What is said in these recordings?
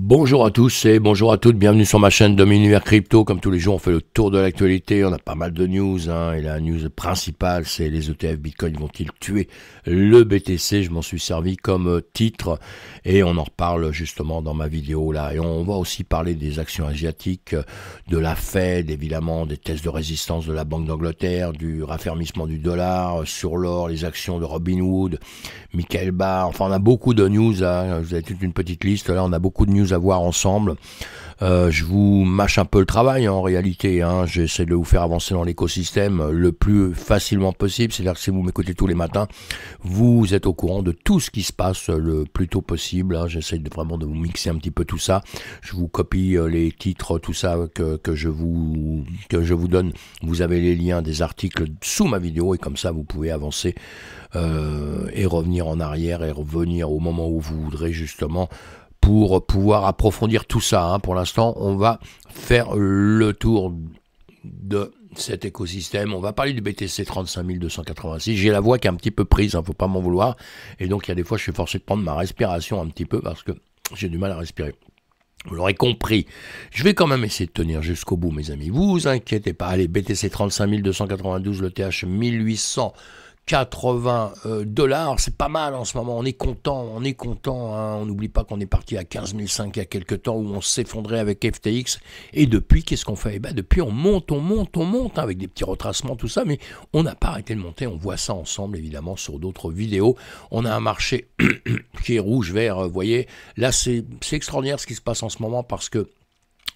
Bonjour à tous et bonjour à toutes, bienvenue sur ma chaîne Univers Crypto. Comme tous les jours, on fait le tour de l'actualité, on a pas mal de news, hein, et la news principale, c'est les ETF Bitcoin vont-ils tuer le BTC Je m'en suis servi comme euh, titre, et on en reparle justement dans ma vidéo là. Et on va aussi parler des actions asiatiques, de la Fed, évidemment, des tests de résistance de la Banque d'Angleterre, du raffermissement du dollar, sur l'or, les actions de Robinhood, Michael Barr, enfin on a beaucoup de news, hein. vous avez toute une petite liste, là on a beaucoup de news à voir ensemble. Euh, je vous mâche un peu le travail en réalité. Hein. J'essaie de vous faire avancer dans l'écosystème le plus facilement possible. C'est-à-dire que si vous m'écoutez tous les matins, vous êtes au courant de tout ce qui se passe le plus tôt possible. Hein. J'essaie de, vraiment de vous mixer un petit peu tout ça. Je vous copie euh, les titres, tout ça que, que, je vous, que je vous donne. Vous avez les liens des articles sous ma vidéo et comme ça vous pouvez avancer euh, et revenir en arrière et revenir au moment où vous voudrez justement pour pouvoir approfondir tout ça. Hein. Pour l'instant, on va faire le tour de cet écosystème. On va parler du BTC 35286. J'ai la voix qui est un petit peu prise, ne hein, faut pas m'en vouloir. Et donc, il y a des fois, je suis forcé de prendre ma respiration un petit peu parce que j'ai du mal à respirer. Vous l'aurez compris. Je vais quand même essayer de tenir jusqu'au bout, mes amis. Vous vous inquiétez pas. Allez, BTC 35292, le TH 1800. 80 euh, dollars, c'est pas mal en ce moment, on est content, on est content, hein. on n'oublie pas qu'on est parti à 15 500 il y a quelques temps où on s'effondrait avec FTX, et depuis, qu'est-ce qu'on fait? Eh ben, Depuis, on monte, on monte, on monte, hein, avec des petits retracements, tout ça, mais on n'a pas arrêté de monter, on voit ça ensemble, évidemment, sur d'autres vidéos, on a un marché qui est rouge-vert, vous voyez, là c'est extraordinaire ce qui se passe en ce moment, parce que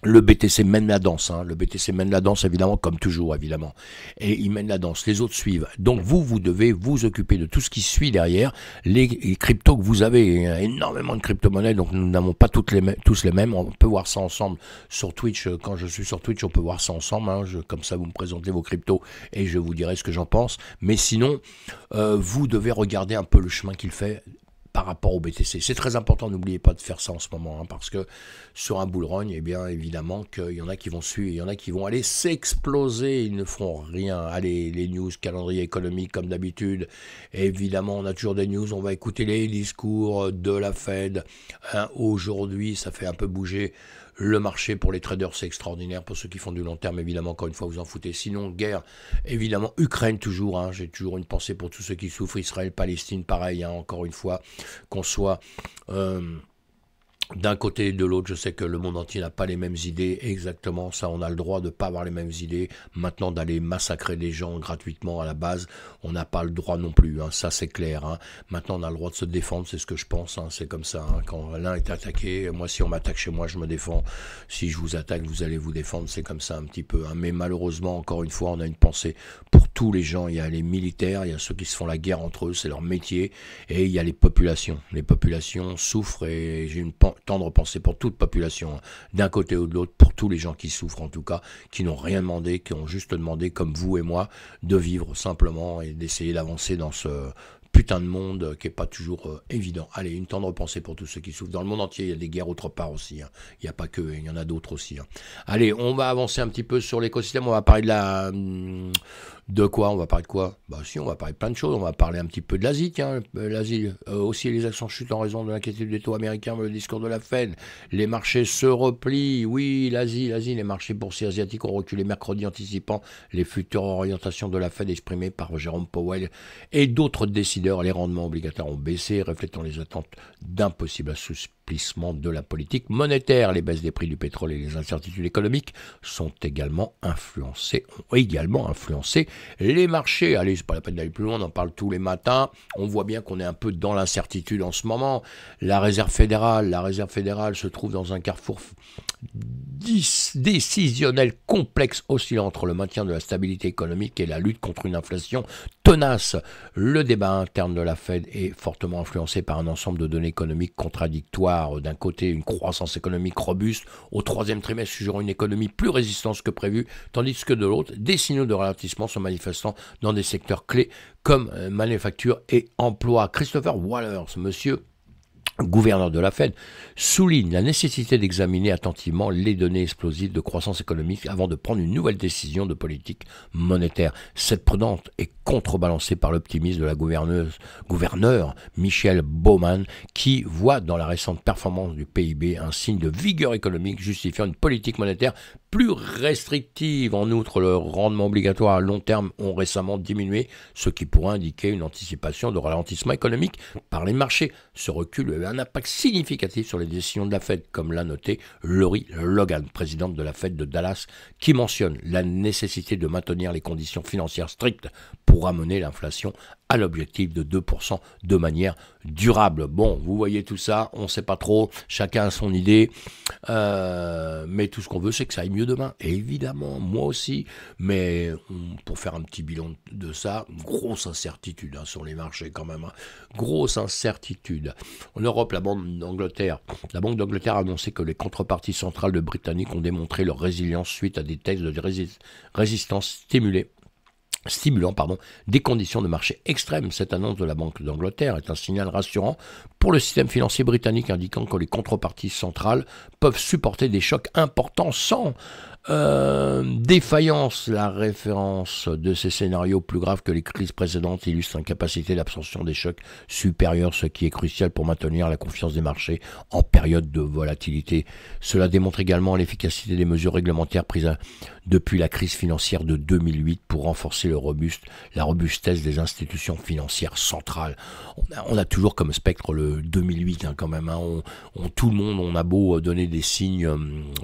le BTC mène la danse, hein. le BTC mène la danse évidemment comme toujours évidemment, et il mène la danse, les autres suivent. Donc vous, vous devez vous occuper de tout ce qui suit derrière, les, cryptos que vous avez, énormément de crypto-monnaies, donc nous n'avons pas toutes les tous les mêmes, on peut voir ça ensemble sur Twitch, quand je suis sur Twitch on peut voir ça ensemble, hein. comme ça vous me présentez vos cryptos et je vous dirai ce que j'en pense, mais sinon euh, vous devez regarder un peu le chemin qu'il fait par rapport au BTC. C'est très important, n'oubliez pas de faire ça en ce moment, hein, parce que sur un bull run, eh bien évidemment qu'il y en a qui vont suivre, il y en a qui vont aller s'exploser, ils ne feront rien. Allez, les news, calendrier économique comme d'habitude. Évidemment, on a toujours des news, on va écouter les discours de la Fed. Hein, aujourd'hui, ça fait un peu bouger le marché pour les traders, c'est extraordinaire. Pour ceux qui font du long terme, évidemment, encore une fois, vous en foutez. Sinon, guerre, évidemment, Ukraine toujours. Hein. J'ai toujours une pensée pour tous ceux qui souffrent. Israël, Palestine, pareil, hein, encore une fois. Qu'on soit... Euh, d'un côté et de l'autre, je sais que le monde entier n'a pas les mêmes idées, exactement ça, on a le droit de ne pas avoir les mêmes idées, maintenant d'aller massacrer des gens gratuitement à la base, on n'a pas le droit non plus, hein. ça c'est clair, hein. maintenant on a le droit de se défendre, c'est ce que je pense, hein. c'est comme ça, quand l'un est attaqué, moi si on m'attaque chez moi je me défends, si je vous attaque vous allez vous défendre, c'est comme ça un petit peu, mais malheureusement encore une fois on a une pensée pour tous les gens, il y a les militaires, il y a ceux qui se font la guerre entre eux, c'est leur métier, et il y a les populations, les populations souffrent et j'ai une tendre pensée pour toute population, hein. d'un côté ou de l'autre, pour tous les gens qui souffrent en tout cas, qui n'ont rien demandé, qui ont juste demandé, comme vous et moi, de vivre simplement et d'essayer d'avancer dans ce putain de monde qui est pas toujours euh, évident. Allez, une tendre pensée pour tous ceux qui souffrent. Dans le monde entier, il y a des guerres autre part aussi. Hein. Il n'y a pas que, il y en a d'autres aussi. Hein. Allez, on va avancer un petit peu sur l'écosystème. On va parler de la... De quoi On va parler de quoi? Bah si, on va parler de plein de choses. On va parler un petit peu de l'Asie, tiens. Euh, L'Asie, euh, aussi les actions chutent en raison de l'inquiétude des taux américains, le discours de la Fed. Les marchés se replient. Oui, l'Asie, l'Asie, les marchés boursiers asiatiques ont reculé mercredi anticipant les futures orientations de la Fed exprimées par Jérôme Powell et d'autres décideurs. Les rendements obligataires ont baissé, reflétant les attentes d'un possible de la politique monétaire. Les baisses des prix du pétrole et les incertitudes économiques sont également influencées, ont également influencé les marchés, allez, c'est pas la peine d'aller plus loin, on en parle tous les matins. On voit bien qu'on est un peu dans l'incertitude en ce moment. La réserve fédérale, la réserve fédérale se trouve dans un carrefour décisionnel complexe oscillant entre le maintien de la stabilité économique et la lutte contre une inflation tenace. Le débat interne de la Fed est fortement influencé par un ensemble de données économiques contradictoires. D'un côté, une croissance économique robuste, au troisième trimestre, suggérant une économie plus résistante que prévu, tandis que de l'autre, des signaux de ralentissement sont manifestant dans des secteurs clés comme euh, manufacture et emploi. Christopher Waller, monsieur gouverneur de la Fed, souligne la nécessité d'examiner attentivement les données explosives de croissance économique avant de prendre une nouvelle décision de politique monétaire. Cette prudente est contrebalancée par l'optimisme de la gouverneuse, gouverneur Michel Bowman, qui voit dans la récente performance du PIB un signe de vigueur économique justifiant une politique monétaire plus restrictive. En outre, le rendement obligatoire à long terme ont récemment diminué, ce qui pourrait indiquer une anticipation de ralentissement économique par les marchés. Ce recul un impact significatif sur les décisions de la Fed, comme l'a noté Laurie Logan, présidente de la Fed de Dallas, qui mentionne la nécessité de maintenir les conditions financières strictes pour amener l'inflation l'objectif de 2% de manière durable. Bon, vous voyez tout ça, on ne sait pas trop, chacun a son idée, euh, mais tout ce qu'on veut, c'est que ça aille mieux demain. évidemment, moi aussi, mais pour faire un petit bilan de ça, grosse incertitude hein, sur les marchés quand même, hein. grosse incertitude. En Europe, la Banque d'Angleterre, la Banque d'Angleterre a annoncé que les contreparties centrales de Britanniques ont démontré leur résilience suite à des textes de résistance stimulés stimulant pardon, des conditions de marché extrêmes. Cette annonce de la Banque d'Angleterre est un signal rassurant pour le système financier britannique indiquant que les contreparties centrales peuvent supporter des chocs importants sans euh, défaillance, la référence de ces scénarios plus graves que les crises précédentes illustre une capacité d'absorption des chocs supérieure, ce qui est crucial pour maintenir la confiance des marchés en période de volatilité. Cela démontre également l'efficacité des mesures réglementaires prises depuis la crise financière de 2008 pour renforcer le robuste, la robustesse des institutions financières centrales. On a, toujours comme spectre le 2008 hein, quand même. Hein. On, tout le monde, on a beau donner des signes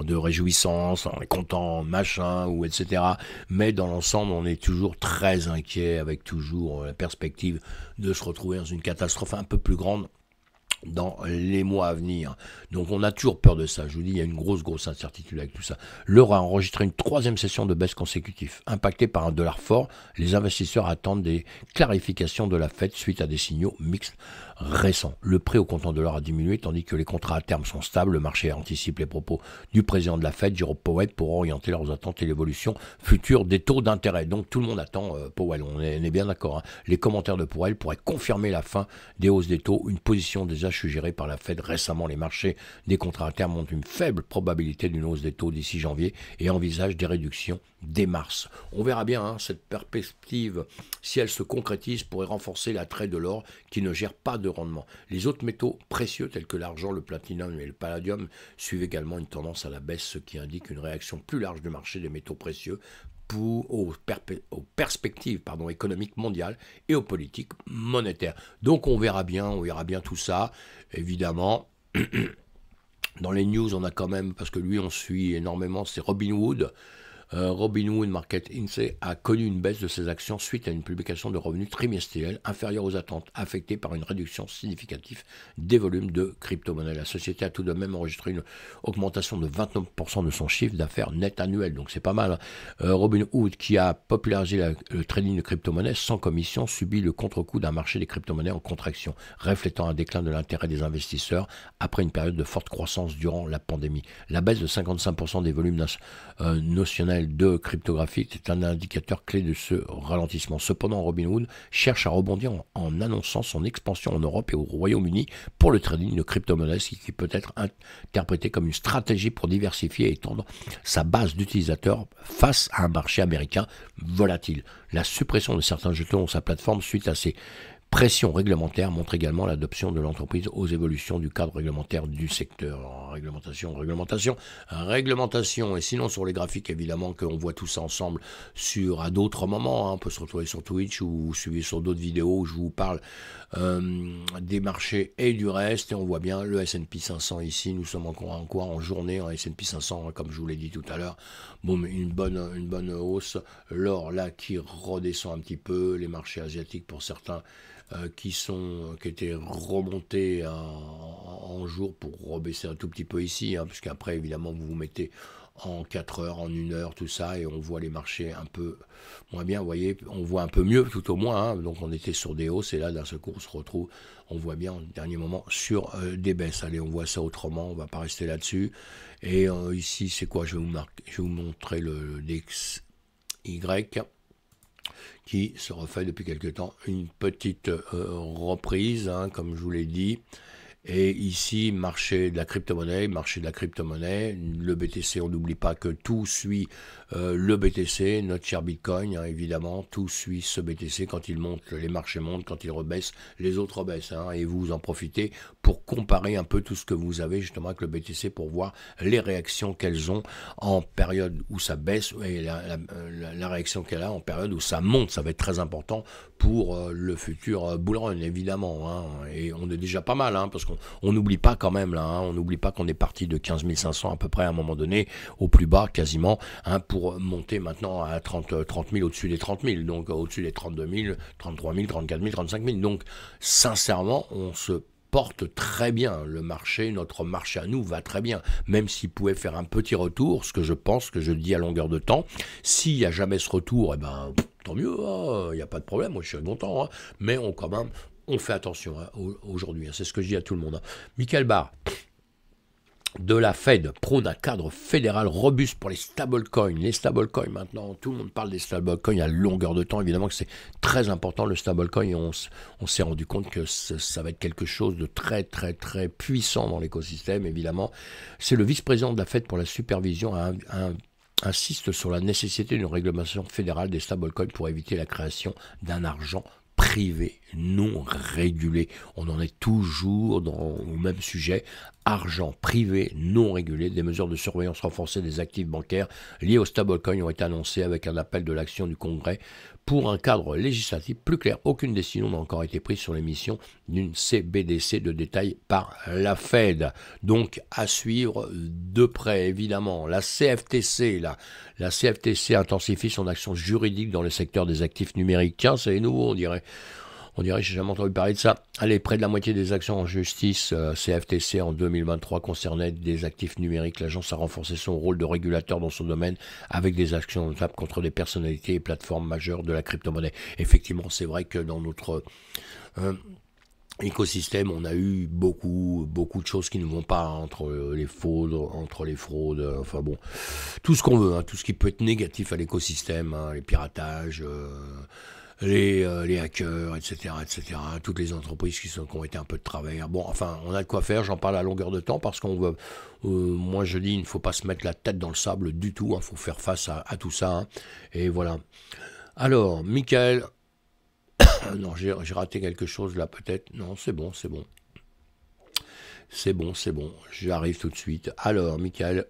de réjouissance, on content, machin, ou etc. Mais dans l'ensemble, on est toujours très inquiet avec toujours la perspective de se retrouver dans une catastrophe un peu plus grande dans les mois à venir. Donc on a toujours peur de ça. Je vous dis, il y a une grosse, grosse incertitude avec tout ça. L'euro a enregistré une troisième session de baisse consécutive. Impacté par un dollar fort, les investisseurs attendent des clarifications de la Fed suite à des signaux mixtes récents. Le prix au comptant de l'or a diminué tandis que les contrats à terme sont stables. Le marché anticipe les propos du président de la Fed, Jerome Powell, pour orienter leurs attentes et l'évolution future des taux d'intérêt. Donc tout le monde attend euh, Powell, on est, bien d'accord. Hein. Les commentaires de Powell pourraient confirmer la fin des hausses des taux, une position déjà suggérée par la Fed récemment. Les marchés des contrats à terme ont une faible probabilité d'une hausse des taux d'ici janvier et envisagent des réductions dès mars. On verra bien hein, cette perspective, si elle se concrétise, pourrait renforcer l'attrait de l'or qui ne gère pas de rendement. Les autres métaux précieux tels que l'argent, le platinum et le palladium suivent également une tendance à la baisse, ce qui indique une réaction plus large du marché des métaux précieux aux, perspectives pardon, économiques mondiales et aux politiques monétaires. Donc on verra bien, on verra bien tout ça. Évidemment, dans les news, on a quand même, parce que lui on suit énormément, c'est Robin Hood. Euh, Robinhood Market Inc. a connu une baisse de ses actions suite à une publication de revenus trimestriels inférieurs aux attentes, affectés par une réduction significative des volumes de crypto-monnaies. La société a tout de même enregistré une augmentation de 29% de son chiffre d'affaires net annuel, donc c'est pas mal. Hein. Euh, Robinhood, qui a popularisé le trading de crypto-monnaies sans commission, subit le contre-coup d'un marché des crypto-monnaies en contraction, reflétant un déclin de l'intérêt des investisseurs après une période de forte croissance durant la pandémie. La baisse de 55% des volumes euh, notionnels de cryptographie est un indicateur clé de ce ralentissement. Cependant, Robinhood cherche à rebondir en, annonçant son expansion en Europe et au Royaume-Uni pour le trading de crypto-monnaies, qui peut être interprété comme une stratégie pour diversifier et étendre sa base d'utilisateurs face à un marché américain volatile. La suppression de certains jetons sur sa plateforme suite à ces pression réglementaire montre également l'adoption de l'entreprise aux évolutions du cadre réglementaire du secteur. Réglementation, réglementation, réglementation. Et sinon, sur les graphiques, évidemment, qu'on voit tout ça ensemble sur à d'autres moments. Hein. on peut se retrouver sur Twitch ou suivre sur d'autres vidéos où je vous parle euh, des marchés et du reste. Et on voit bien le S&P 500 ici. Nous sommes encore, encore en journée en S&P 500, hein, comme je vous l'ai dit tout à l'heure. Bon, une bonne, une bonne hausse. L'or, là, qui redescend un petit peu. Les marchés asiatiques, pour certains, euh, qui, sont, qui étaient remontés en, jour pour rebaisser un tout petit peu ici, hein, puisqu'après, évidemment, vous vous mettez en 4 heures, en 1 heure, tout ça, et on voit les marchés un peu moins bien, vous voyez, on voit un peu mieux tout au moins, hein. donc on était sur des hausses, et là d'un seul coup on se retrouve, on voit bien en dernier moment sur euh, des baisses. Allez, on voit ça autrement, on va pas rester là-dessus. Et euh, ici, c'est quoi? Je vais, vous je vous montrer le, DXY qui se refait depuis quelque temps une petite euh, reprise, hein, comme je vous l'ai dit. Et ici, marché de la crypto-monnaie, marché de la crypto-monnaie, le BTC, on n'oublie pas que tout suit euh, le BTC, notre cher Bitcoin, hein, évidemment, tout suit ce BTC. Quand il monte, les marchés montent, quand il rebaisse, les autres baissent. Hein, et vous en profitez pour comparer un peu tout ce que vous avez justement avec le BTC pour voir les réactions qu'elles ont en période où ça baisse et la, réaction qu'elle a en période où ça monte. Ça va être très important pour euh, le futur euh, bull run, évidemment. Hein. Et on est déjà pas mal, parce que on n'oublie pas quand même là, on n'oublie pas qu'on est parti de 15 500 à peu près à un moment donné, au plus bas quasiment, hein, monter maintenant à 30, 30 000 au-dessus des 30 000, donc au-dessus des 32 000, 33 000, 34 000, 35 000. Donc sincèrement, on se porte très bien. Le marché, notre marché à nous va très bien. Même s'il pouvait faire un petit retour, ce que je pense que je dis à longueur de temps, s'il n'y a jamais ce retour, eh ben, tant mieux, hein. il n'y a pas de problème, moi je suis content. Hein. mais on quand même, on fait attention hein, aujourd'hui. Hein. c'est ce que je dis à tout le monde. Michael Barr de la Fed prône un cadre fédéral robuste pour les stablecoins. Les stablecoins, maintenant, tout le monde parle des stablecoins à longueur de temps. Évidemment que c'est très important le stablecoin on, s'est rendu compte que ça va être quelque chose de très, très, très puissant dans l'écosystème, évidemment. C'est le vice-président de la Fed pour la supervision insiste sur la nécessité d'une réglementation fédérale des stablecoins pour éviter la création d'un argent privé, non régulé. On en est toujours dans, au même sujet. Argent privé non régulé, des mesures de surveillance renforcées des actifs bancaires liés au stablecoin ont été annoncées avec un appel de l'action du Congrès pour un cadre législatif plus clair. Aucune décision n'a encore été prise sur l'émission d'une CBDC de détail par la Fed. Donc à suivre de près, évidemment. La CFTC, là, la CFTC intensifie son action juridique dans le secteur des actifs numériques. Tiens, c'est nouveau, on dirait. On dirait, j'ai jamais entendu parler de ça. Allez, près de la moitié des actions en justice CFTC euh, en 2023 concernaient des actifs numériques. L'agence a renforcé son rôle de régulateur dans son domaine avec des actions notables contre des personnalités et plateformes majeures de la crypto-monnaie. Effectivement, c'est vrai que dans notre euh, écosystème, on a eu beaucoup, beaucoup de choses qui ne vont pas entre les fraudes, entre les fraudes, enfin bon, tout ce qu'on veut, hein, tout ce qui peut être négatif à l'écosystème, hein, les piratages. Euh, les, euh, les hackers, etc., etc., toutes les entreprises qui, ont été un peu de travers. Bon, enfin, on a de quoi faire, j'en parle à longueur de temps parce qu'on euh, moi je dis, il ne faut pas se mettre la tête dans le sable du tout, il hein, faut faire face à, tout ça. Hein. et voilà. Alors, Michael, non, j'ai raté quelque chose là peut-être. Non, c'est bon, c'est bon. C'est bon, c'est bon. J'arrive tout de suite. Alors, Michael,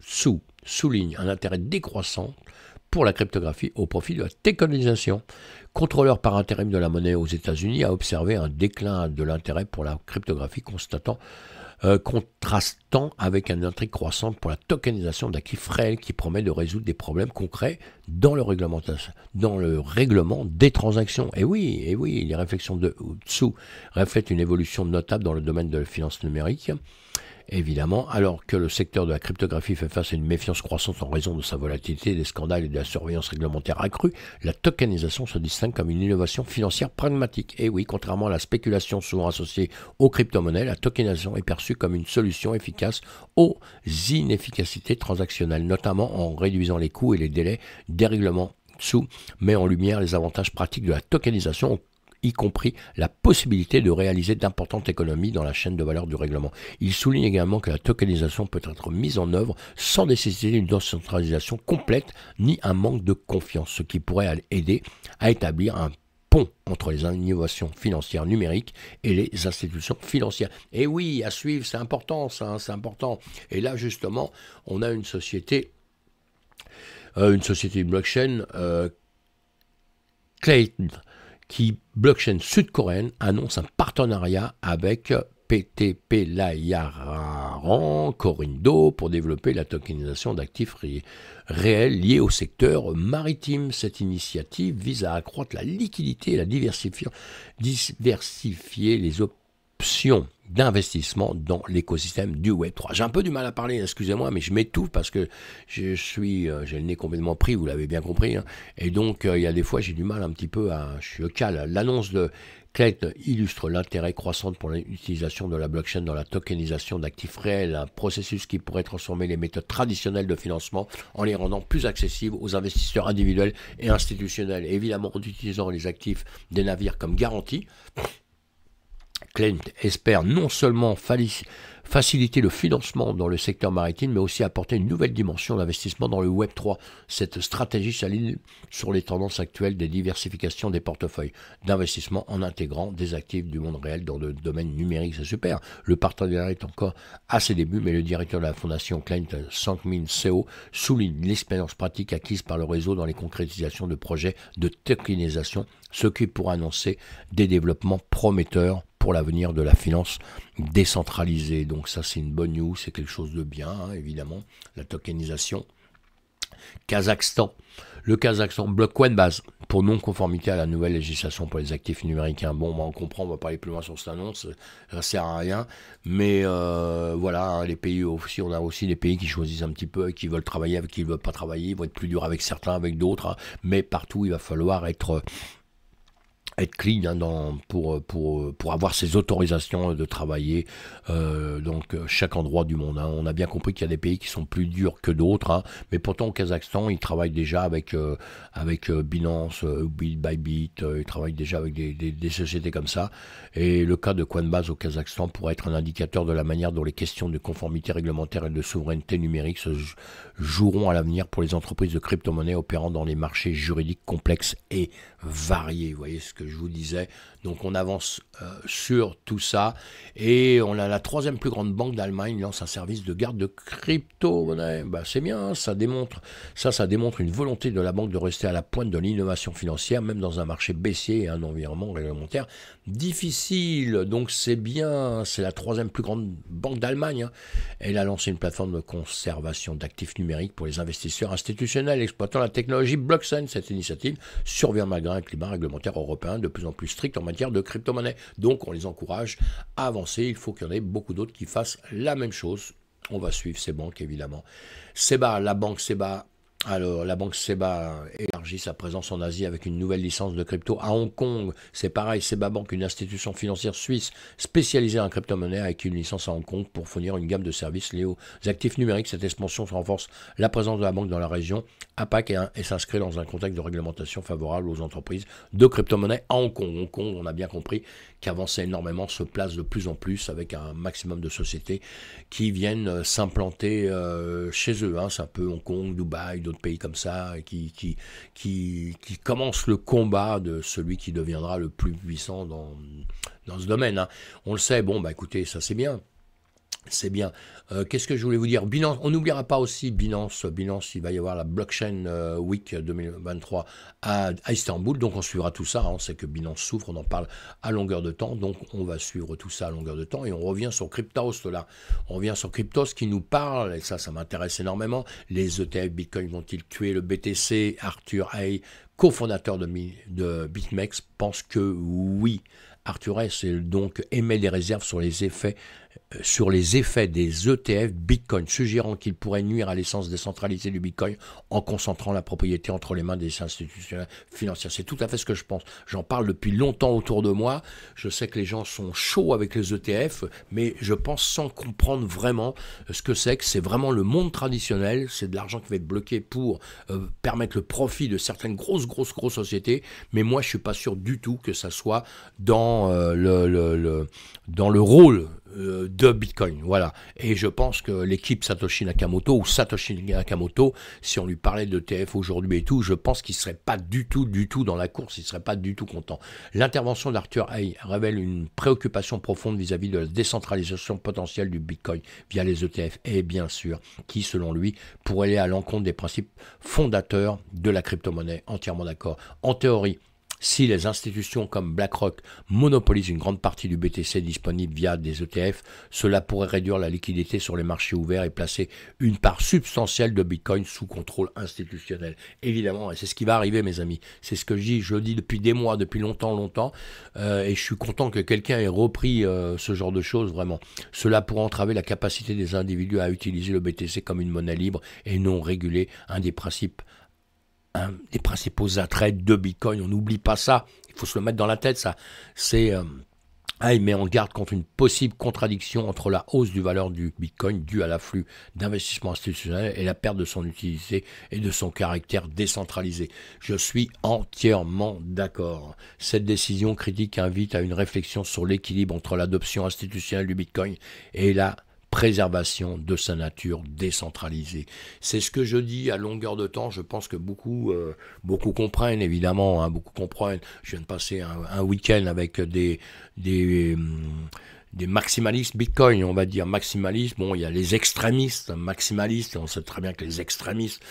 sous, souligne un intérêt décroissant pour la cryptographie au profit de la décolonisation. Contrôleur par intérim de la monnaie aux États-Unis a observé un déclin de l'intérêt pour la cryptographie constatant euh, contrastant avec un intérêt croissant pour la tokenisation d'actifs réels qui promet de résoudre des problèmes concrets dans le, dans le règlement des transactions. Et oui, et oui, les réflexions de dessous reflètent une évolution notable dans le domaine de la finance numérique évidemment, alors que le secteur de la cryptographie fait face à une méfiance croissante en raison de sa volatilité, des scandales et de la surveillance réglementaire accrue, la tokenisation se distingue comme une innovation financière pragmatique. Et oui, contrairement à la spéculation souvent associée aux crypto-monnaies, la tokenisation est perçue comme une solution efficace aux inefficacités transactionnelles, notamment en réduisant les coûts et les délais des règlements sous met en lumière les avantages pratiques de la tokenisation y compris la possibilité de réaliser d'importantes économies dans la chaîne de valeur du règlement. Il souligne également que la tokenisation peut être mise en œuvre sans nécessiter une décentralisation complète ni un manque de confiance, ce qui pourrait aider à établir un pont entre les innovations financières numériques et les institutions financières. Et oui, à suivre, c'est important, ça, hein, c'est important. Et là, justement, on a une société, euh, une société blockchain, euh, Clayton, qui, blockchain sud-coréenne, annonce un partenariat avec PTP Layaran Corindo pour développer la tokenisation d'actifs réels liés au secteur maritime. Cette initiative vise à accroître la liquidité et la diversifier, diversifier les options d'investissement dans l'écosystème du Web3. J'ai un peu du mal à parler, excusez-moi, mais je m'étouffe parce que je suis, euh, j'ai le nez complètement pris, vous l'avez bien compris, hein. et donc euh, il y a des fois j'ai du mal un petit peu à, je suis au L'annonce de Clet illustre l'intérêt croissant pour l'utilisation de la blockchain dans la tokenisation d'actifs réels, un processus qui pourrait transformer les méthodes traditionnelles de financement en les rendant plus accessibles aux investisseurs individuels et institutionnels. évidemment, en utilisant les actifs des navires comme garantie, Clint espère non seulement faciliter le financement dans le secteur maritime, mais aussi apporter une nouvelle dimension d'investissement dans le Web 3. Cette stratégie s'aligne sur les tendances actuelles des diversifications des portefeuilles d'investissement en intégrant des actifs du monde réel dans le domaine numérique. C'est super. Le partenariat est encore à ses débuts, mais le directeur de la fondation Clint Sankmin Seo souligne l'expérience pratique acquise par le réseau dans les concrétisations de projets de tokenisation, ce qui pourrait annoncer des développements prometteurs pour l'avenir de la finance décentralisée. Donc ça c'est une bonne news, c'est quelque chose de bien, hein, évidemment, la tokenisation. Kazakhstan. Le Kazakhstan bloque Coinbase pour non-conformité à la nouvelle législation pour les actifs numériques. Bon, on comprend, on va pas aller plus loin sur cette annonce, ça sert à rien. Mais euh, voilà, hein, les pays aussi, on a aussi des pays qui choisissent un petit peu, qui veulent travailler avec qui ne veulent pas travailler, ils vont être plus durs avec certains, avec d'autres. Hein. mais partout, il va falloir être être clean hein, pour, avoir ses autorisations de travailler euh, donc chaque endroit du monde. Hein. On a bien compris qu'il y a des pays qui sont plus durs que d'autres, hein. mais pourtant au Kazakhstan, ils travaillent déjà avec, euh, avec euh, Binance, euh, Bybit, ils travaillent déjà avec des, des, des, sociétés comme ça. Et le cas de Coinbase au Kazakhstan pourrait être un indicateur de la manière dont les questions de conformité réglementaire et de souveraineté numérique se joueront à l'avenir pour les entreprises de crypto-monnaies opérant dans les marchés juridiques complexes et variés. Vous voyez ce que je vous disais. Donc on avance euh, sur tout ça. Et on a la troisième plus grande banque d'Allemagne lance un service de garde de crypto-monnaie. Bah, c'est bien, ça démontre ça, ça démontre une volonté de la banque de rester à la pointe de l'innovation financière, même dans un marché baissier et un environnement réglementaire difficile. Donc c'est bien, c'est la troisième plus grande banque d'Allemagne. Hein. Elle a lancé une plateforme de conservation d'actifs numériques pour les investisseurs institutionnels exploitant la technologie blockchain. Cette initiative survient malgré un climat réglementaire européen de plus en plus strict en matière de crypto-monnaie. Donc on les encourage à avancer. Il faut qu'il y en ait beaucoup d'autres qui fassent la même chose. On va suivre ces banques évidemment. Seba, la banque Seba alors, la banque Seba élargit sa présence en Asie avec une nouvelle licence de crypto à Hong Kong. C'est pareil, Seba Bank, une institution financière suisse spécialisée en crypto-monnaie avec une licence à Hong Kong pour fournir une gamme de services liés aux actifs numériques. Cette expansion renforce la présence de la banque dans la région APAC et, et s'inscrit dans un contexte de réglementation favorable aux entreprises de crypto-monnaie à Hong Kong. Hong Kong, on a bien compris, qui avançait énormément, se place de plus en plus avec un maximum de sociétés qui viennent euh, s'implanter euh, chez eux. Hein. C'est un peu Hong Kong, Dubaï, d'autres pays comme ça, qui, qui, qui, qui commencent le combat de celui qui deviendra le plus puissant dans, dans ce domaine. Hein. On le sait, bon, bah écoutez, ça c'est bien. C'est bien. Euh, qu'est-ce que je voulais vous dire? On n'oubliera pas aussi Binance. Binance, il va y avoir la Blockchain euh, Week 2023 à, Istanbul. Donc on suivra tout ça. Hein. On sait que Binance souffre, on en parle à longueur de temps. Donc on va suivre tout ça à longueur de temps. Et on revient sur Cryptos. On revient sur Cryptos qui nous parle, et ça, ça m'intéresse énormément. Les ETF Bitcoin vont-ils tuer le BTC Arthur Hay, cofondateur de, BitMEX, pense que oui. Arthur Hay, donc émet des réserves sur les effets sur les effets des ETF Bitcoin, suggérant qu'il pourrait nuire à l'essence décentralisée du Bitcoin en concentrant la propriété entre les mains des institutions financières. C'est tout à fait ce que je pense. J'en parle depuis longtemps autour de moi. Je sais que les gens sont chauds avec les ETF, mais je pense sans comprendre vraiment ce que c'est, que c'est vraiment le monde traditionnel. C'est de l'argent qui va être bloqué pour euh, permettre le profit de certaines grosses, grosses, grosses sociétés. Mais moi, je suis pas sûr du tout que ça soit dans, euh, le, dans le rôle euh, de Bitcoin. Voilà. Et je pense que l'équipe Satoshi Nakamoto ou Satoshi Nakamoto, si on lui parlait de TF aujourd'hui et tout, je pense qu'il serait pas du tout, du tout dans la course, il serait pas du tout content. L'intervention d'Arthur Hay révèle une préoccupation profonde vis-à-vis de la décentralisation potentielle du Bitcoin via les ETF et bien sûr qui, selon lui, pourrait aller à l'encontre des principes fondateurs de la crypto-monnaie. Entièrement d'accord. En théorie, si les institutions comme BlackRock monopolisent une grande partie du BTC disponible via des ETF, cela pourrait réduire la liquidité sur les marchés ouverts et placer une part substantielle de Bitcoin sous contrôle institutionnel. Évidemment, et c'est ce qui va arriver, mes amis. C'est ce que je dis, je le dis depuis des mois, depuis longtemps, longtemps, euh, et je suis content que quelqu'un ait repris euh, ce genre de choses, vraiment. Cela pourrait entraver la capacité des individus à utiliser le BTC comme une monnaie libre et non régulée, un des principes des principaux attraits de Bitcoin. On n'oublie pas ça. Il faut se le mettre dans la tête, ça. C'est. Euh, Ah, il met en garde contre une possible contradiction entre la hausse du valeur du Bitcoin due à l'afflux d'investissements institutionnels et la perte de son utilité et de son caractère décentralisé. Je suis entièrement d'accord. Cette décision critique invite à une réflexion sur l'équilibre entre l'adoption institutionnelle du Bitcoin et la préservation de sa nature décentralisée. C'est ce que je dis à longueur de temps. Je pense que beaucoup, euh, beaucoup comprennent, évidemment, hein, beaucoup comprennent. Je viens de passer un, week-end avec des, hum, des maximalistes Bitcoin, on va dire maximalistes. Bon, il y a les extrémistes maximalistes, on sait très bien que les extrémistes,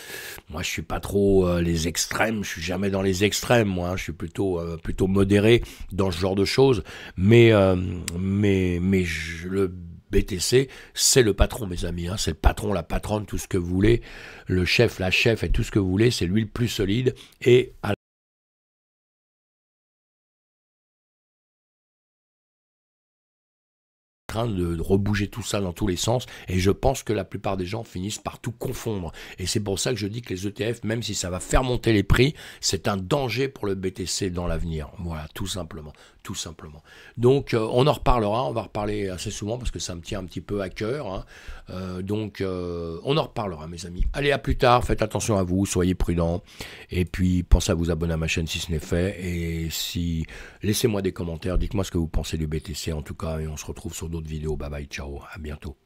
moi je suis pas trop euh, les extrêmes, je suis jamais dans les extrêmes, moi, hein. je suis plutôt euh, plutôt modéré dans ce genre de choses. Mais mais mais le BTC, c'est le patron, mes amis. Hein. C'est le patron, la patronne, tout ce que vous voulez. Le chef, la chef et tout ce que vous voulez. C'est lui le plus solide. Et à de rebouger tout ça dans tous les sens. Et je pense que la plupart des gens finissent par tout confondre. Et c'est pour ça que je dis que les ETF même si ça va faire monter les prix c'est un danger pour le BTC dans l'avenir. Voilà tout simplement. Tout simplement. Donc euh, on en reparlera. On va reparler assez souvent parce que ça me tient un petit peu à cœur hein. euh, donc euh, on en reparlera mes amis. Allez à plus tard. Faites attention à vous. Soyez prudents. Et puis pensez à vous abonner à ma chaîne si ce n'est fait. Et si laissez-moi des commentaires. Dites-moi ce que vous pensez du BTC en tout cas. Et on se retrouve sur d'autres vidéo. Bye bye, ciao, à bientôt.